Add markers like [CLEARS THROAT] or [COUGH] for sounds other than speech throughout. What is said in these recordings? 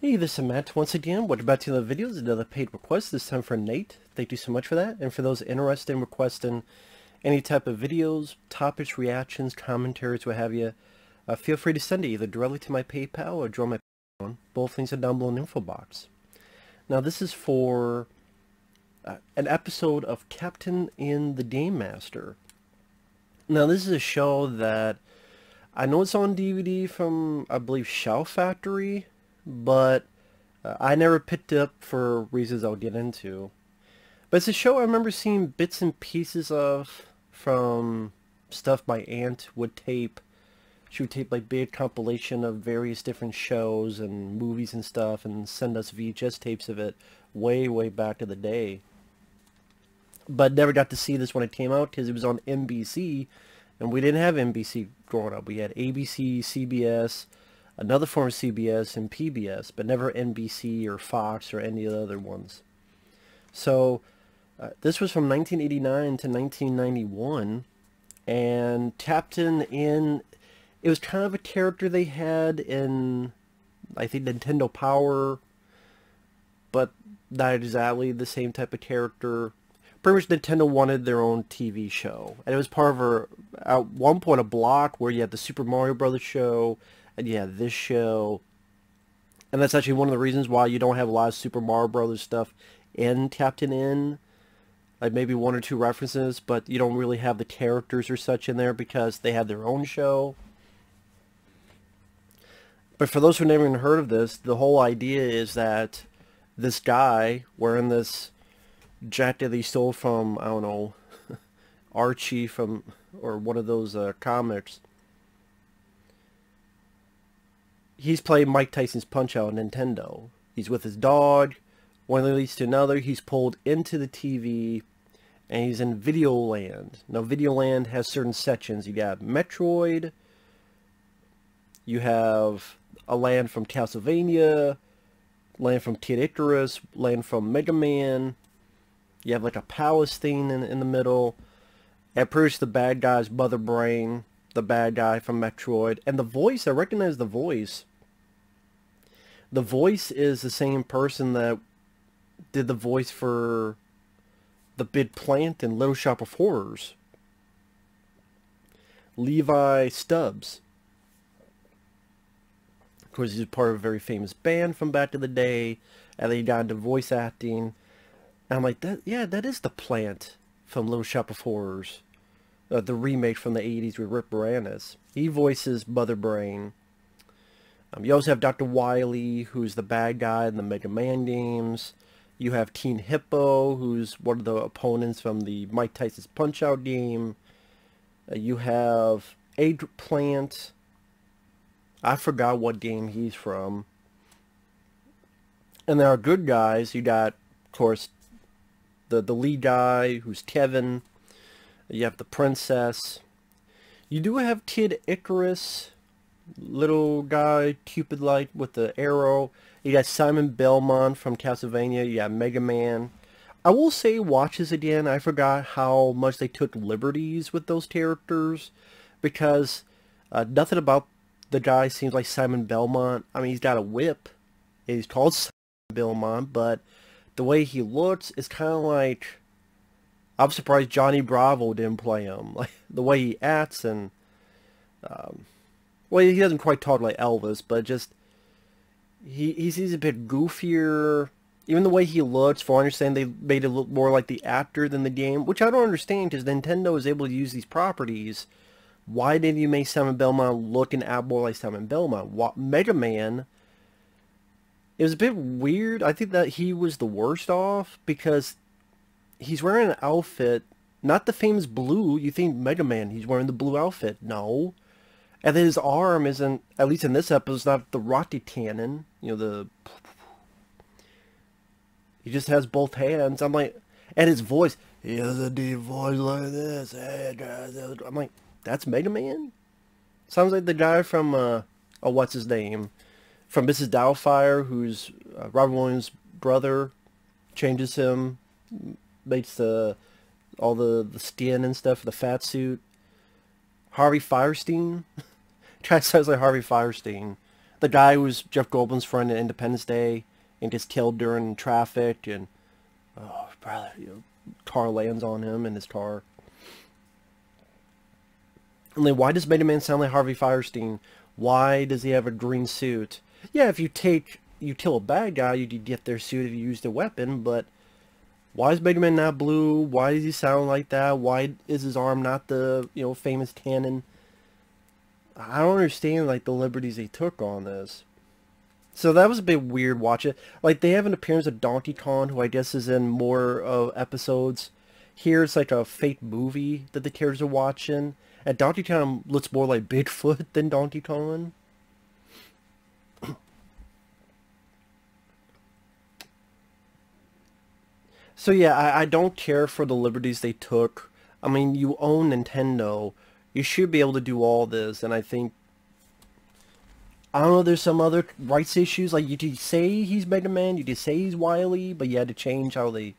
Hey, this is Matt once again. Welcome back to the videos. Another paid request, this time for Nate. Thank you so much for that. And for those interested in requesting any type of videos, topics, reactions, commentaries, what have you, uh, feel free to send it either directly to my PayPal or join my Patreon. Both links are down below in the info box. Now this is for uh, an episode of Captain N the Game Master. Now this is a show that I know it's on DVD from, I believe, Shout Factory but uh, I never picked it up for reasons I'll get into. But it's a show I remember seeing bits and pieces of from stuff my aunt would tape. She would tape like big compilation of various different shows and movies and stuff and send us VHS tapes of it way, way back in the day. But never got to see this when it came out because it was on NBC and we didn't have NBC growing up. We had ABC, CBS, another form of CBS and PBS, but never NBC or Fox or any of the other ones. So uh, this was from 1989 to 1991, and Captain N, it was kind of a character they had in, I think, Nintendo Power, but not exactly the same type of character. Pretty much Nintendo wanted their own TV show, and it was part of a, at one point a block where you had the Super Mario Brothers show, and yeah, this show. And that's actually one of the reasons why you don't have a lot of Super Mario Brothers stuff in Captain N. Like maybe one or two references, but you don't really have the characters or such in there because they have their own show. But for those who never even heard of this, the whole idea is that this guy wearing this jacket he stole from, I don't know, [LAUGHS] Archie from, or one of those uh, comics, he's playing Mike Tyson's Punch-Out on Nintendo. He's with his dog. One leads to another. He's pulled into the TV, and he's in Videoland. Now, Videoland has certain sections. You got Metroid. You have a land from Castlevania, land from Kid Icarus, land from Mega Man. You have like a palace thing in, in the middle. At first, the bad guy's Mother Brain, the bad guy from Metroid. And the voice, I recognize the voice the voice is the same person that did the voice for the big plant in Little Shop of Horrors. Levi Stubbs. Of course, he's part of a very famous band from back in the day, and then he got into voice acting. And I'm like, that yeah, that is the plant from Little Shop of Horrors. Uh, the remake from the 80s with Rick Moranis. He voices Mother Brain. Um, you also have Dr. Wily, who's the bad guy in the Mega Man games. You have Teen Hippo, who's one of the opponents from the Mike Tyson's Punch-Out game. Uh, you have Eggplant. I forgot what game he's from. And there are good guys. You got, of course, the, the lead guy, who's Kevin. You have the princess. You do have Kid Icarus, little guy, Cupid light with the arrow. You got Simon Belmont from Castlevania. You got Mega Man. I will say, watches again, I forgot how much they took liberties with those characters because uh, nothing about the guy seems like Simon Belmont. I mean, he's got a whip. He's called Simon Belmont, but the way he looks is kind of like... I'm surprised Johnny Bravo didn't play him. [LAUGHS] Like, the way he acts and... Um, well, he doesn't quite talk like Elvis, but just he he seems a bit goofier. Even the way he looks, for I understand, they made it look more like the actor than the game, which I don't understand because Nintendo is able to use these properties. Why didn't you make Simon Belmont look and act more like Simon Belmont? What, Mega Man, it was a bit weird. I think that he was the worst off because he's wearing an outfit, not the famous blue. You think Mega Man, he's wearing the blue outfit. No. And then his arm isn't, at least in this episode, it's not the rocket cannon. You know, the... He just has both hands. I'm like... And his voice, he has a deep voice like this. I'm like, that's Mega Man? Sounds like the guy from, uh, oh, what's his name? From Mrs. Doubtfire, who's uh, Robin Williams' brother, changes him, makes the, all the, the skin and stuff, the fat suit. Harvey? Kind of sounds like Harvey Fierstein. the guy who was Jeff Goldblum's friend in Independence Day and gets killed during traffic and oh brother, you know, car lands on him in his car. And then why does Mega Man sound like Harvey Fierstein? Why does he have a green suit? Yeah, if you take you kill a bad guy, you get their suit if you use the weapon, but why is Mega Man not blue? Why does he sound like that? Why is his arm not the, you know, famous cannon? I don't understand, like, the liberties they took on this. So that was a bit weird watch it. Like, they have an appearance of Donkey Kong, who I guess is in more of episodes. Here it's like a fake movie that the characters are watching. And Donkey Kong looks more like Bigfoot [LAUGHS] than Donkey Kong. So yeah, I, I don't care for the liberties they took. I mean, you own Nintendo. You should be able to do all this, and I think... I don't know, there's some other rights issues. Like, you could say he's Mega Man, you could say he's Wily, but you had to change how they...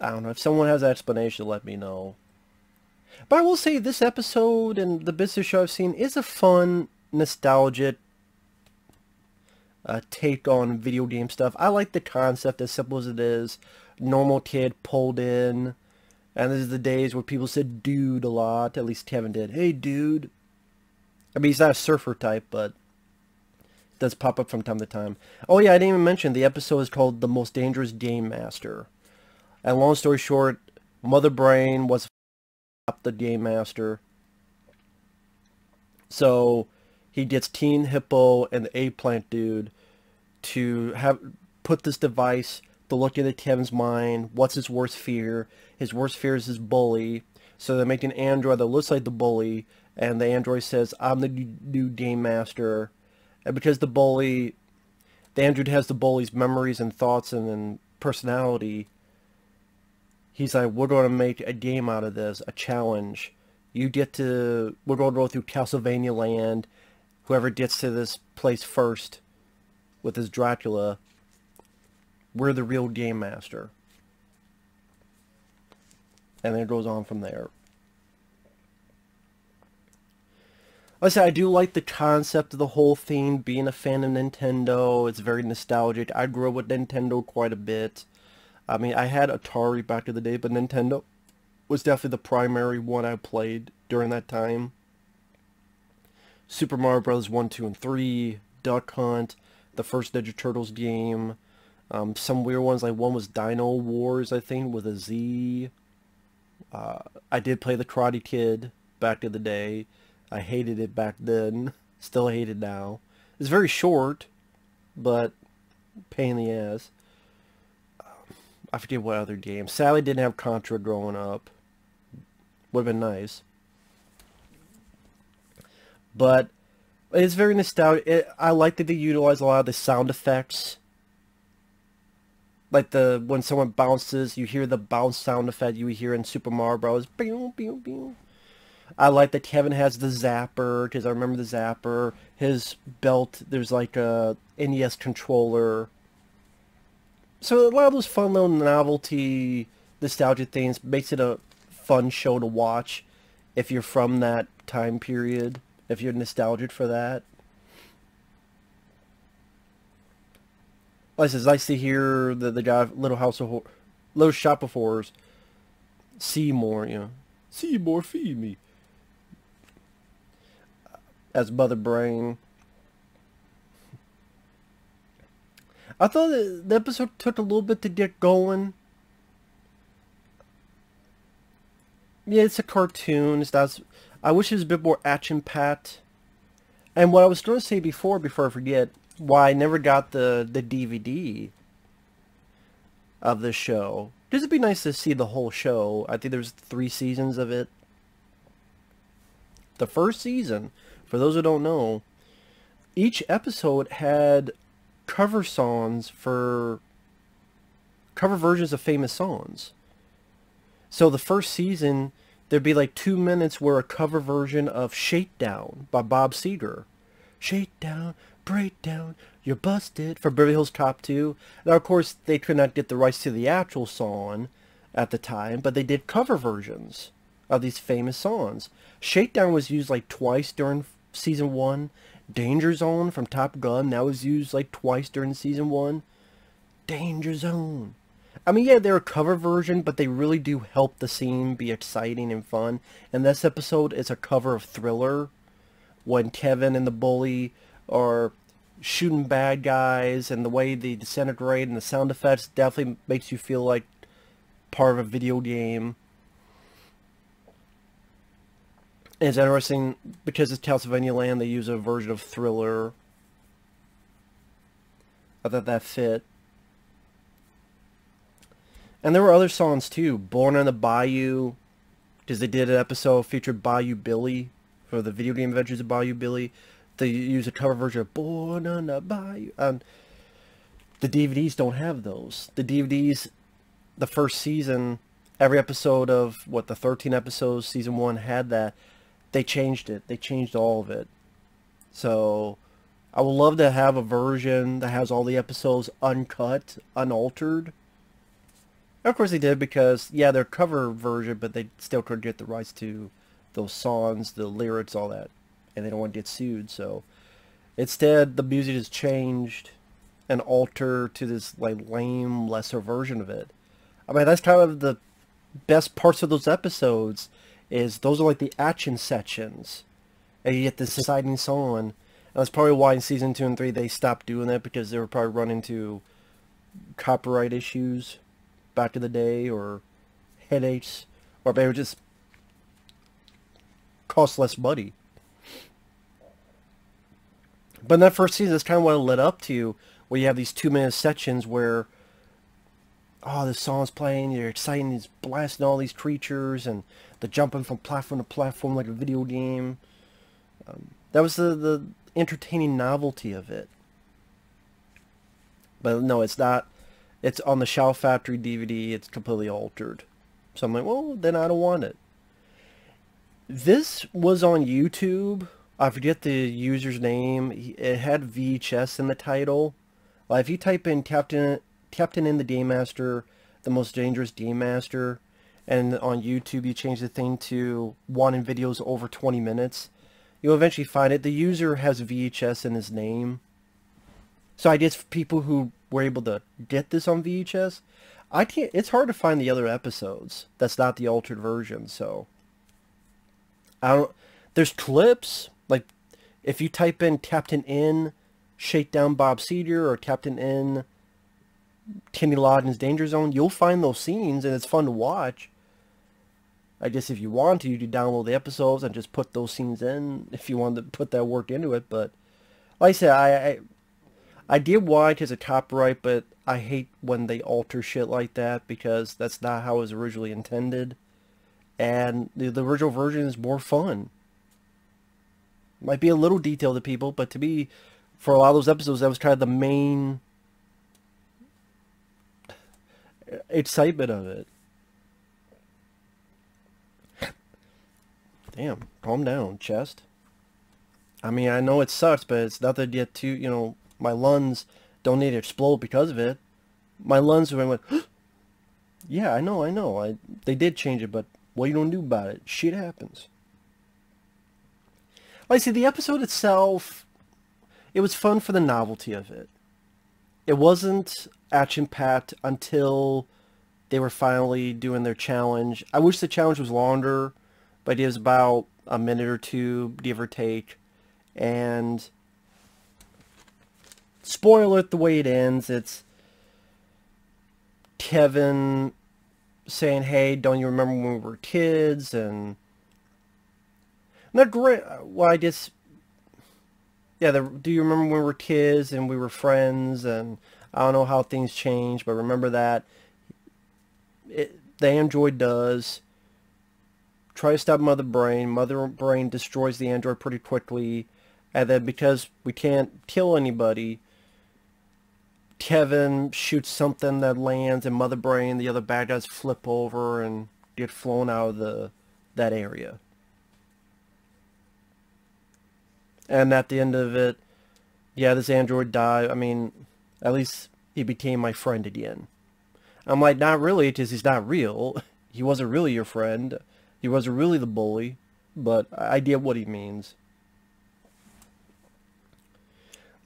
I don't know, if someone has an explanation, let me know. But I will say, this episode and the business show I've seen is a fun, nostalgic uh, take on video game stuff. I like the concept as simple as it is. Normal kid pulled in. And this is the days where people said dude a lot. At least Kevin did. Hey dude. I mean, he's not a surfer type, but does pop up from time to time. Oh yeah, I didn't even mention the episode is called The Most Dangerous Game Master. And long story short, Mother Brain was the Game Master. So he gets Teen Hippo and the Eggplant dude to have put this device to look into Kevin's mind. What's his worst fear? His worst fear is his bully. So they make an android that looks like the bully, and the android says, I'm the new game master. And because the bully, the android has the bully's memories and thoughts and, and personality, he's like, we're going to make a game out of this, a challenge. You get to, we're going to go through Castlevania land, whoever gets to this place first with his Dracula, we're the real game master. And then it goes on from there. I said, I do like the concept of the whole thing, being a fan of Nintendo. It's very nostalgic. I grew up with Nintendo quite a bit. I mean, I had Atari back in the day, but Nintendo was definitely the primary one I played during that time. Super Mario Bros. 1, 2, and 3, Duck Hunt, the first Ninja Turtles game. Um, some weird ones, like one was Dino Wars, I think, with a Z. Uh, I did play the Karate Kid back in the day. I hated it back then. [LAUGHS] Still hate it now. It's very short, but pain in the ass. I forget what other game. Sally didn't have Contra growing up. Would have been nice. But it's very nostalgic. It, I like that they utilize a lot of the sound effects. Like the when someone bounces, you hear the bounce sound effect you hear in Super Mario Bros. I like that Kevin has the zapper because I remember the zapper. His belt, there's like a NES controller. So a lot of those fun little novelty, nostalgia things makes it a fun show to watch if you're from that time period if you're nostalgic for that. I it's nice to hear the, the guy, Little House of Horrors, Little Shop of Horrors, Seymour, you know, Seymour, feed me. As Mother Brain. I thought the episode took a little bit to get going. Yeah, it's a cartoon. It's That's I wish it was a bit more action-packed. And what I was going to say before, before I forget, why I never got the, the DVD of the show. Because it'd be nice to see the whole show. I think there's three seasons of it. The first season, for those who don't know, each episode had cover songs for cover versions of famous songs. So the first season there'd be like two minutes where a cover version of Shakedown by Bob Seger. Shakedown, breakdown, you're busted for Beverly Hills Cop 2. Now, of course, they could not get the rights to the actual song at the time, but they did cover versions of these famous songs. Shakedown was used like twice during season one, Danger Zone from Top Gun, that was used like twice during season one. Danger Zone. I mean, yeah, they're a cover version, but they really do help the scene be exciting and fun. And this episode is a cover of Thriller, when Kevin and the bully are shooting bad guys, and the way they disintegrate and the sound effects definitely makes you feel like part of a video game. It's interesting because it's Castlevania Land, they use a version of Thriller. I thought that fit. And there were other songs too. Born on the Bayou, because they did an episode featured Bayou Billy for the video game Adventures of Bayou Billy. They use a cover version of Born on the Bayou. And the DVDs don't have those. The DVDs, the first season, every episode of, what, the 13 episodes, season 1 had that. They changed it. They changed all of it. So, I would love to have a version that has all the episodes uncut, unaltered of course they did because, yeah, they're cover version, but they still couldn't get the rights to those songs, the lyrics, all that. And they don't want to get sued, so... Instead, the music is changed and altered to this, like, lame, lesser version of it. I mean, that's kind of the best parts of those episodes, is those are like the action sections. And you get this exciting song. And that's probably why in Season 2 and 3 they stopped doing that, because they were probably running into copyright issues back in the day or headaches or maybe just cost less money. But in that first season, that's kind of what it led up to, where you have these two-minute sections where, oh, the song's playing, you're exciting, he's blasting all these creatures, and the jumping from platform to platform like a video game. Um, that was the, the entertaining novelty of it. But no, it's not it's on the Shout Factory DVD. It's completely altered. So I'm like, well, then I don't want it. This was on YouTube. I forget the user's name. It had VHS in the title. Well, if you type in Captain Captain N the Game Master, the most dangerous Game Master, and on YouTube you change the thing to wanting videos over 20 minutes, you'll eventually find it. The user has VHS in his name. So I guess for people who were able to get this on VHS, I can't. It's hard to find the other episodes. That's not the altered version. So I don't. There's clips like if you type in Captain N, Shakedown Bob Seger, or Captain N, Kenny Loggins Danger Zone, you'll find those scenes and it's fun to watch. I guess if you want to, you can download the episodes and just put those scenes in if you want to put that work into it. But like I said, I, I I did watch as a copyright, but I hate when they alter shit like that because that's not how it was originally intended. And the, the original version is more fun. Might be a little detail to people, but to me, for a lot of those episodes, that was kind of the main excitement of it. Damn, calm down, chest. I mean, I know it sucks, but it's nothing yet too, you know, my lungs don't need to explode because of it. My lungs went, [GASPS] yeah, I know, I know. I They did change it, but what you don't do about it? Shit happens. Like I said, the episode itself, it was fun for the novelty of it. It wasn't action-packed until they were finally doing their challenge. I wish the challenge was longer, but it was about a minute or two, give or take. And spoiler it the way it ends. It's Kevin saying, hey, don't you remember when we were kids? And not great. Well, I guess, yeah, the, do you remember when we were kids and we were friends? And I don't know how things change, but remember that it, the android does try to stop Mother Brain. Mother Brain destroys the android pretty quickly. And then because we can't kill anybody, Kevin shoots something that lands in Mother Brain. The other bad guys flip over and get flown out of the that area. And at the end of it, yeah, this android died. I mean, at least he became my friend again. I'm like, not really, because he's not real. [LAUGHS] He wasn't really your friend. He wasn't really the bully. But I get what he means.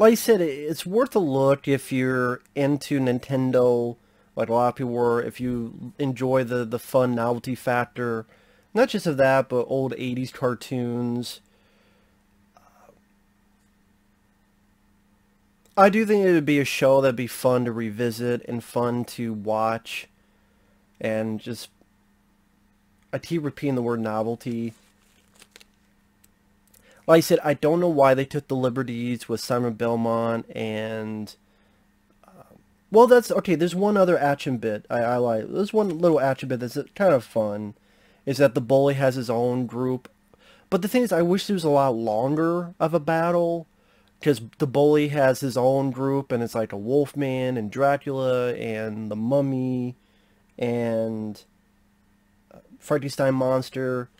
Like I said, it's worth a look if you're into Nintendo, like a lot of people were, if you enjoy the, the fun novelty factor, not just of that, but old 80s cartoons. I do think it would be a show that'd be fun to revisit and fun to watch. And just, I keep repeating the word novelty. Like I said, I don't know why they took the liberties with Simon Belmont and... Uh, well, that's... Okay, there's one other action bit I, I like. There's one little action bit that's kind of fun. Is that the bully has his own group. But the thing is, I wish there was a lot longer of a battle. Because the bully has his own group, and it's like a Wolfman, and Dracula, and the Mummy, and... Uh, Frankenstein Monster.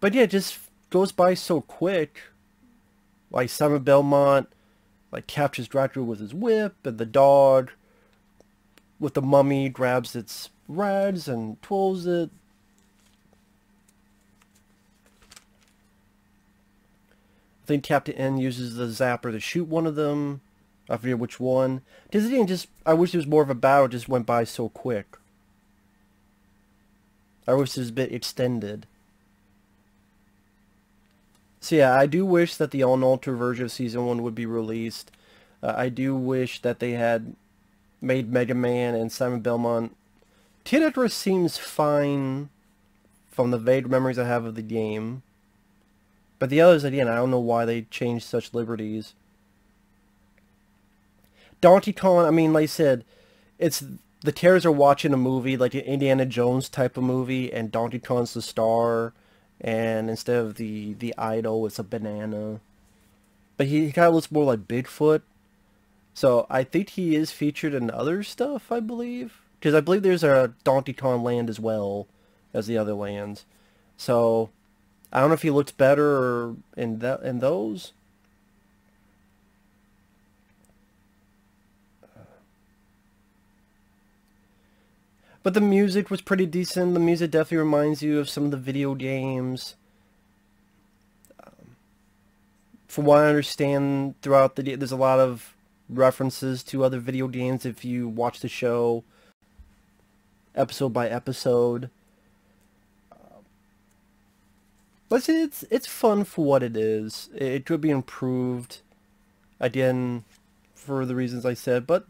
But yeah, just goes by so quick. Like Simon Belmont, like captures Dracula with his whip, and the dog with the mummy grabs its rags and twirls it. I think Captain N uses the zapper to shoot one of them. I forget which one. Does it Disney just, I wish it was more of a battle, just went by so quick. I wish it was a bit extended. So yeah, I do wish that the unaltered version of Season 1 would be released. Uh, I do wish that they had made Mega Man and Simon Belmont. Teenager seems fine from the vague memories I have of the game. But the others, again, I don't know why they changed such liberties. Donkey Kong, I mean, like I said, it's the Terrors are watching a movie, like an Indiana Jones type of movie, and Donkey Kong's the star and instead of the the idol it's a banana. But he, he kind of looks more like bigfoot. So i think he is featured in other stuff i believe. Because i believe there's a donkey kong land as well as the other lands. So i don't know if he looks better in that in those But the music was pretty decent. The music definitely reminds you of some of the video games. Um, from what I understand, throughout the day, there's a lot of references to other video games if you watch the show episode by episode. but it's it's fun for what it is. It could be improved, again, for the reasons I said. But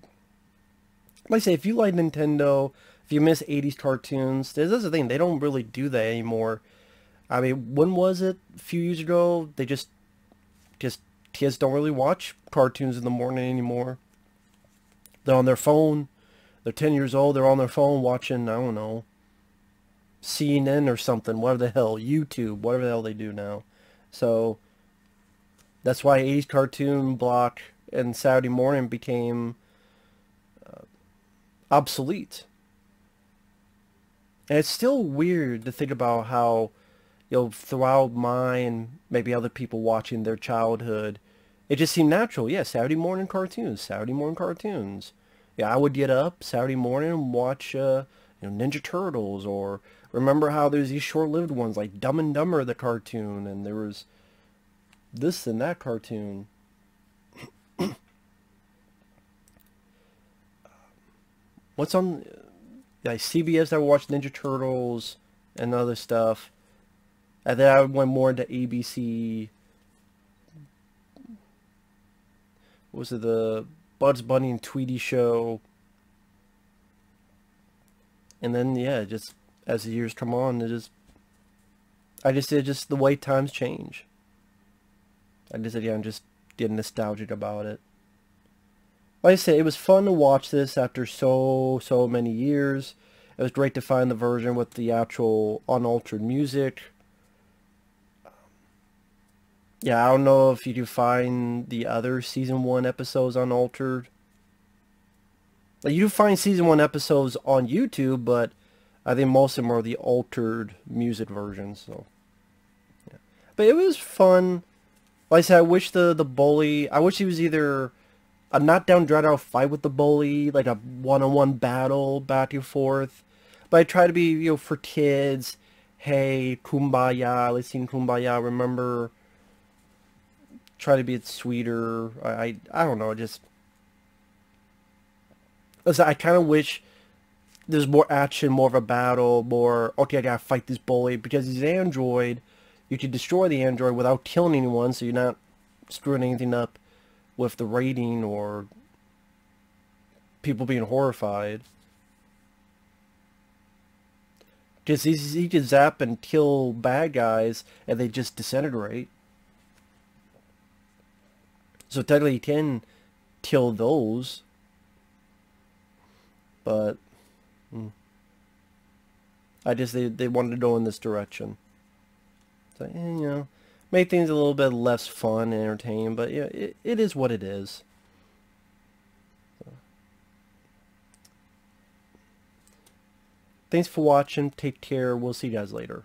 like I say, if you like Nintendo, if you miss 80s cartoons, this is the thing, they don't really do that anymore. I mean, when was it? A few years ago, they just, just, kids don't really watch cartoons in the morning anymore. They're on their phone. They're 10 years old. They're on their phone watching, I don't know, CNN or something. Whatever the hell. YouTube. Whatever the hell they do now. So, that's why 80s cartoon block and Saturday morning became uh, obsolete. And it's still weird to think about how, you know, throughout my and maybe other people watching their childhood, it just seemed natural. Yeah, Saturday morning cartoons, Saturday morning cartoons. Yeah, I would get up Saturday morning and watch, uh, you know, Ninja Turtles or remember how there's these short-lived ones like Dumb and Dumber the cartoon and there was this and that cartoon. [CLEARS THROAT] What's on like CBS, I watched Ninja Turtles and other stuff. And then I went more into ABC. What was it the Bugs Bunny and Tweety show? And then yeah, just as the years come on, it just I just did just the way times change. I just yeah, I'm just getting nostalgic about it like I say, it was fun to watch this after so, so many years. It was great to find the version with the actual unaltered music. Yeah, I don't know if you can find the other Season 1 episodes unaltered. Like, you find Season 1 episodes on YouTube, but I think most of them are the altered music versions. So, yeah. But it was fun. Like I said, I wish the, the bully... I wish he was either a knockdown drag out fight with the bully, like a one-on-one battle back and forth. But I try to be, you know, for kids. Hey, kumbaya, let's sing kumbaya. Remember try to be it sweeter. I, I, I don't know, just... Listen, I kind of wish there's more action, more of a battle, more, okay, I gotta fight this bully, because he's an android, you can destroy the android without killing anyone, so you're not screwing anything up with the rating or people being horrified. Just he, he can zap and kill bad guys, and they just disintegrate. So technically, can kill those, but hmm. I just they they wanted to go in this direction. So eh, you know, make things a little bit less fun and entertaining, but yeah, it, it is what it is. Thanks for watching. Take care. We'll see you guys later.